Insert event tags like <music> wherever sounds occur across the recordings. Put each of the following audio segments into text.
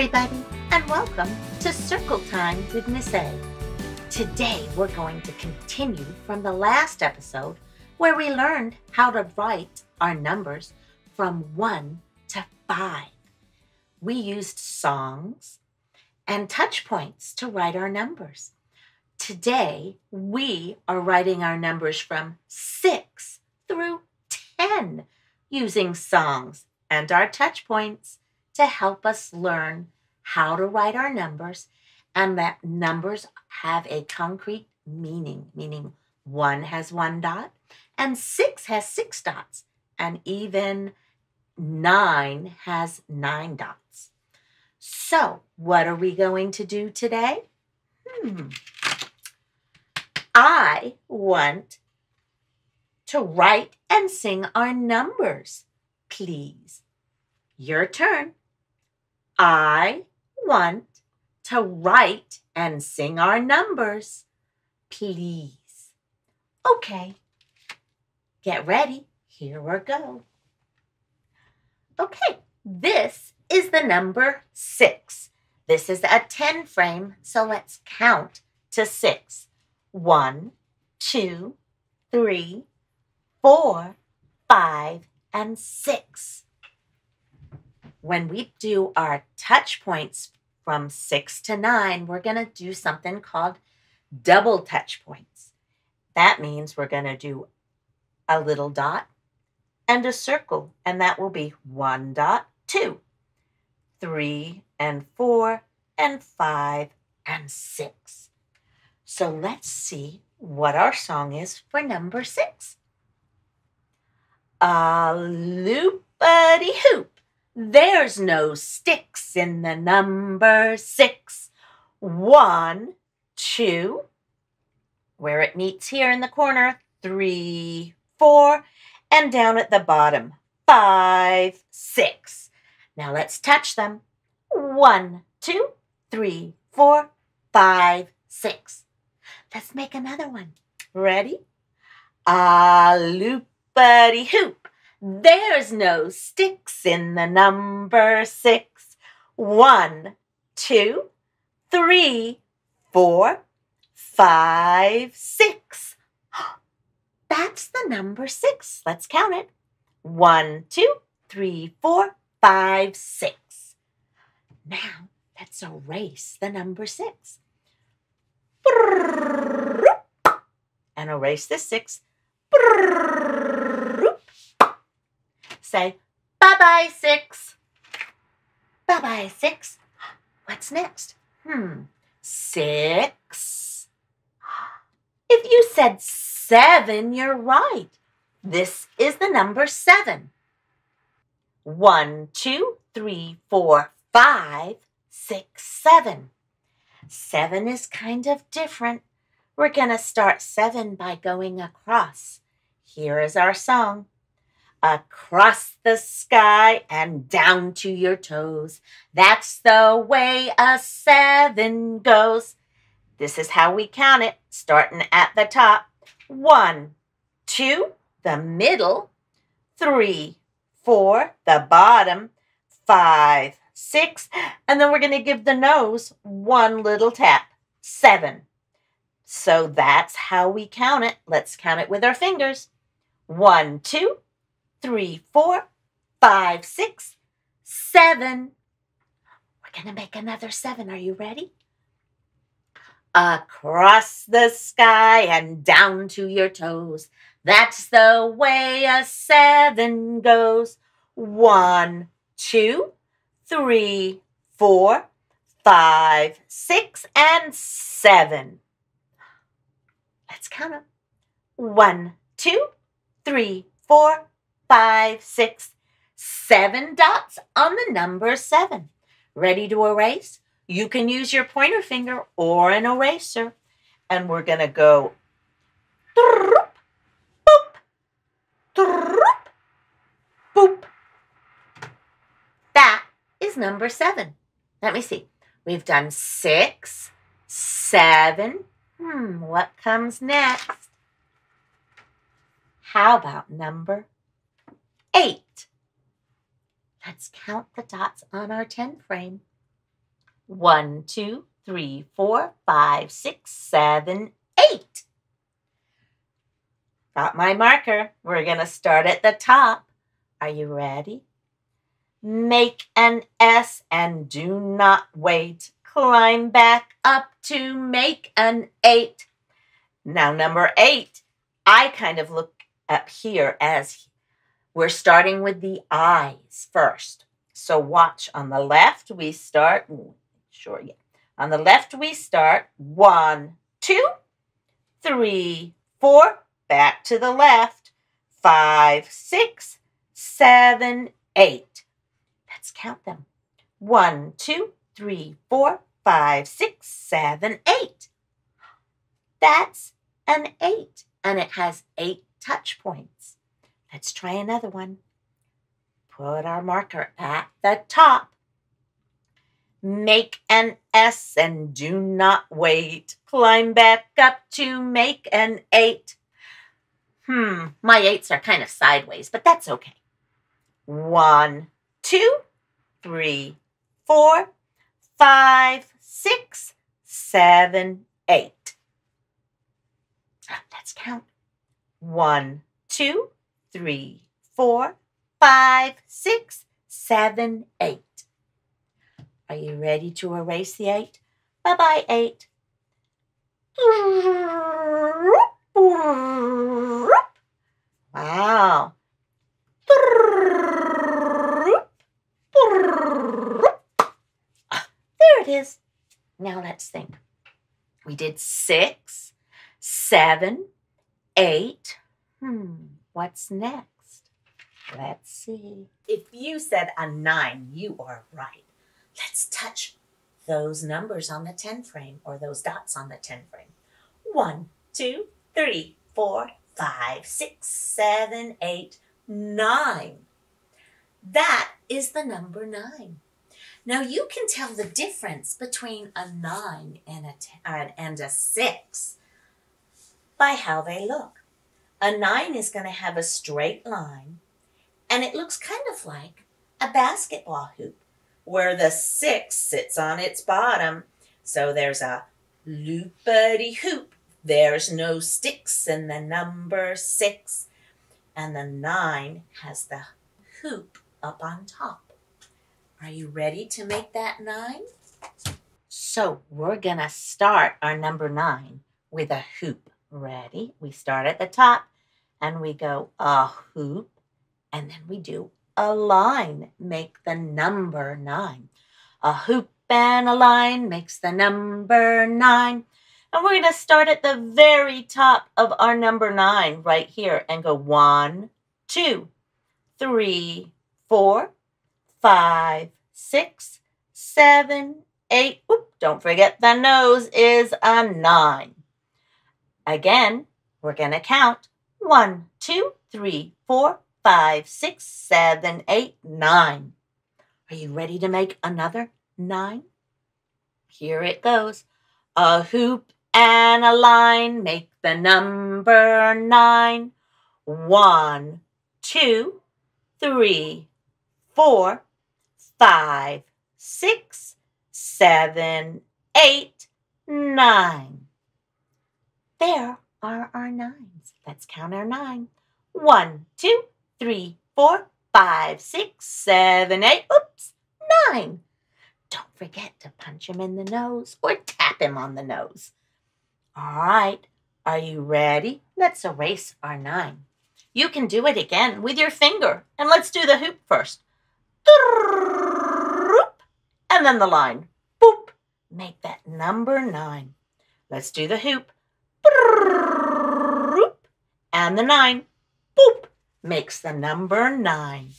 everybody, and welcome to Circle Time with Miss A. Today, we're going to continue from the last episode where we learned how to write our numbers from 1 to 5. We used songs and touch points to write our numbers. Today, we are writing our numbers from 6 through 10 using songs and our touch points to help us learn how to write our numbers and that numbers have a concrete meaning, meaning one has one dot and six has six dots, and even nine has nine dots. So, what are we going to do today? Hmm. I want to write and sing our numbers, please. Your turn. I want to write and sing our numbers, please. Okay, get ready. Here we go. Okay, this is the number six. This is a 10 frame, so let's count to six. One, two, three, four, five, and six when we do our touch points from six to nine, we're going to do something called double touch points. That means we're going to do a little dot and a circle, and that will be one dot, two, three, and four, and five, and six. So let's see what our song is for number six. A loopity hoop. There's no sticks in the number six. One, two, where it meets here in the corner, three, four, and down at the bottom, five, six. Now let's touch them. One, two, three, four, five, six. Let's make another one. Ready? A loopity hoop. There's no sticks in the number six. One, two, three, four, five, six. <gasps> That's the number six. Let's count it. One, two, three, four, five, six. Now let's erase the number six. And erase the six. Say, bye bye, six. Bye bye, six. What's next? Hmm, six. If you said seven, you're right. This is the number seven. One, two, three, four, five, six, seven. Seven is kind of different. We're going to start seven by going across. Here is our song across the sky and down to your toes. That's the way a seven goes. This is how we count it, starting at the top. One, two, the middle, three, four, the bottom, five, six, and then we're going to give the nose one little tap. Seven. So that's how we count it. Let's count it with our fingers. One, two, three, four, five, six, seven. We're going to make another seven. Are you ready? Across the sky and down to your toes. That's the way a seven goes. One, two, three, four, five, six, and seven. Let's count them. One, two, three, four, five, six, seven dots on the number seven. Ready to erase? You can use your pointer finger or an eraser. And we're going to go boop, boop, boop. That is number seven. Let me see. We've done six, seven. Hmm, what comes next? How about number eight. Let's count the dots on our 10 frame. One, two, three, four, five, six, seven, eight. Got my marker. We're going to start at the top. Are you ready? Make an S and do not wait. Climb back up to make an eight. Now, number eight, I kind of look up here as we're starting with the eyes first. So watch on the left, we start, sure, yeah. On the left, we start one, two, three, four, back to the left, five, six, seven, eight. Let's count them. One, two, three, four, five, six, seven, eight. That's an eight, and it has eight touch points. Let's try another one. Put our marker at the top. Make an S and do not wait. Climb back up to make an eight. Hmm, my eights are kind of sideways, but that's okay. One, two, three, four, five, six, seven, eight. Let's count. One, two, three, four, five, six, seven, eight. Are you ready to erase the eight? Bye bye, eight. Wow. There it is. Now let's think. We did six, seven, eight. What's next? Let's see. If you said a nine, you are right. Let's touch those numbers on the 10 frame or those dots on the 10 frame. One, two, three, four, five, six, seven, eight, nine. That is the number nine. Now you can tell the difference between a nine and a, ten, and a six by how they look. A nine is going to have a straight line and it looks kind of like a basketball hoop where the six sits on its bottom. So there's a loopity hoop there's no sticks in the number six. And the nine has the hoop up on top. Are you ready to make that nine? So we're going to start our number nine with a hoop. Ready? We start at the top and we go a hoop and then we do a line. Make the number nine. A hoop and a line makes the number nine. And we're going to start at the very top of our number nine right here and go one, two, three, four, five, six, seven, eight. Oop, don't forget the nose is a nine. Again, we're going to count one, two, three, four, five, six, seven, eight, nine. Are you ready to make another nine? Here it goes. A hoop and a line make the number nine. One, two, three, four, five, six, seven, eight, nine. There are our nines. Let's count our nine. One, two, three, four, five, six, seven, eight. Oops, nine. Don't forget to punch him in the nose or tap him on the nose. All right, are you ready? Let's erase our nine. You can do it again with your finger. And let's do the hoop first. And then the line. Boop. Make that number nine. Let's do the hoop. And the nine. Boop. Makes the number nine.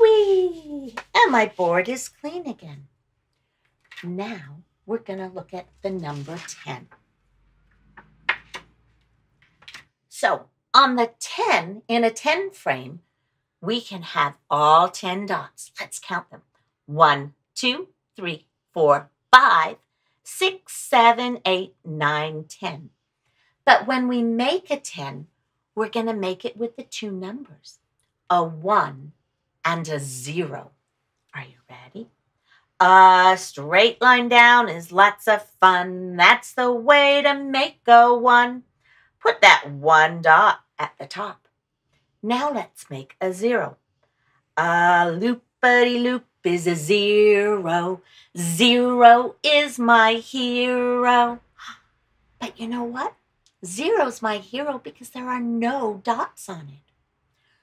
Whee! And my board is clean again. Now we're going to look at the number 10. So on the 10, in a 10 frame, we can have all 10 dots. Let's count them. One, two, three, four, six, seven, eight, nine, ten. But when we make a 10, we're going to make it with the two numbers, a 1 and a 0. Are you ready? A straight line down is lots of fun. That's the way to make a one. Put that one dot at the top. Now let's make a zero. A loopity loop is a zero. Zero is my hero. But you know what? Zero's my hero because there are no dots on it.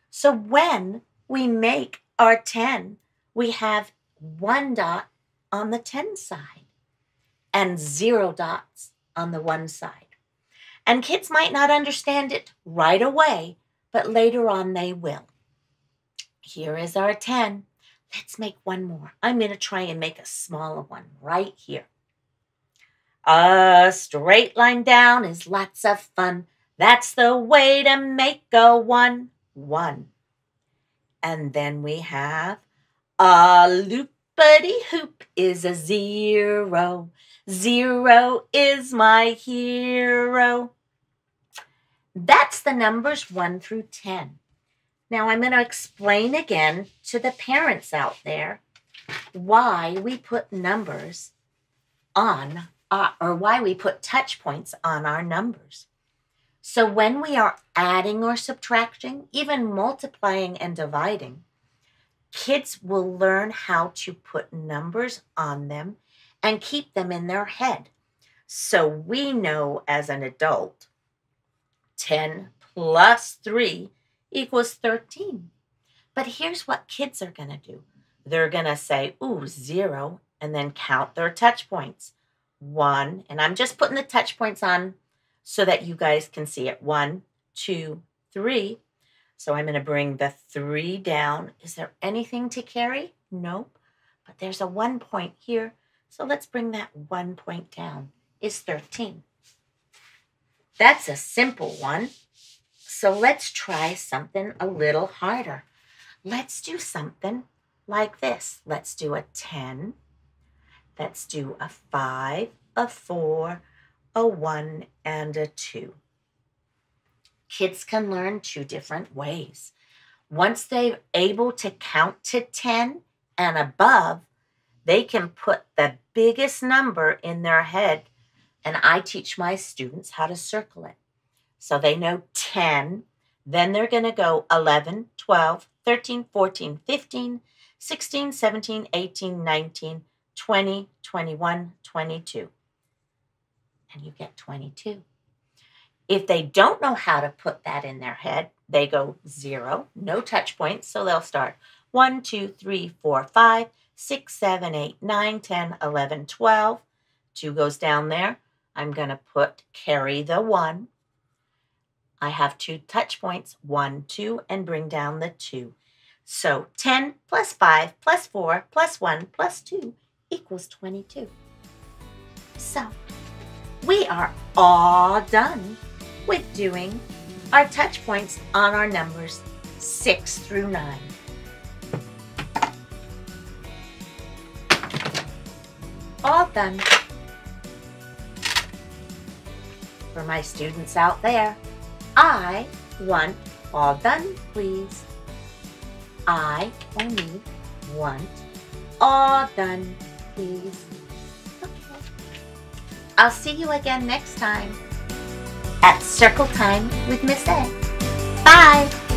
So when we make our 10, we have one dot on the 10 side and zero dots on the one side. And kids might not understand it right away, but later on they will. Here is our 10. Let's make one more. I'm going to try and make a smaller one right here. A straight line down is lots of fun. That's the way to make a one. One. And then we have a loopity hoop is a zero. Zero is my hero. That's the numbers 1 through 10. Now I'm going to explain again to the parents out there why we put numbers on, uh, or why we put touch points on our numbers. So when we are adding or subtracting, even multiplying and dividing, kids will learn how to put numbers on them and keep them in their head. So we know as an adult 10 plus 3 equals 13. But here's what kids are going to do they're going to say, ooh, zero, and then count their touch points. One, and I'm just putting the touch points on so that you guys can see it. One, two, three. So I'm going to bring the three down. Is there anything to carry? Nope. But there's a one point here. So let's bring that one point down. Is 13. That's a simple one. So let's try something a little harder. Let's do something like this. Let's do a 10. Let's do a 5, a 4, a 1, and a 2. Kids can learn two different ways. Once they're able to count to 10 and above, they can put the biggest number in their head, and I teach my students how to circle it. So they know 10, then they're going to go 11, 12, 13, 14, 15, 16, 17, 18, 19, 20, 21, 22. And you get 22. If they don't know how to put that in their head, they go zero, no touch points. So they'll start 1, 2, 3, 4, 5, 6, 7, 8, 9, 10, 11, 12. 2 goes down there. I'm going to put carry the 1. I have two touch points, 1, 2, and bring down the 2. So 10 plus 5 plus 4 plus 1 plus 2 equals 22. So we are all done with doing our touch points on our numbers 6 through 9. All done. For my students out there, I want all done, please. I only want all done, please. Okay. I'll see you again next time at Circle Time with Miss A. Bye!